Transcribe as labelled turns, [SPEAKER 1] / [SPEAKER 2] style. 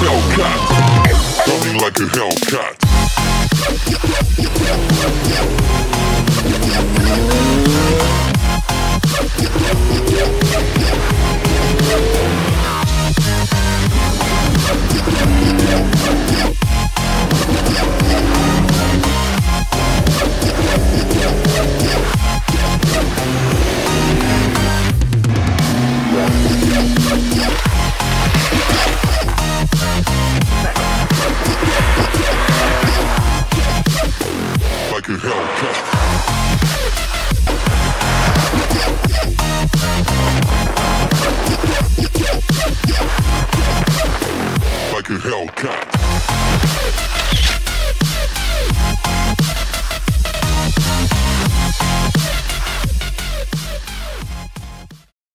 [SPEAKER 1] Hellcat. Coming like a Hellcat. Like a Hellcat. Like a Hellcat.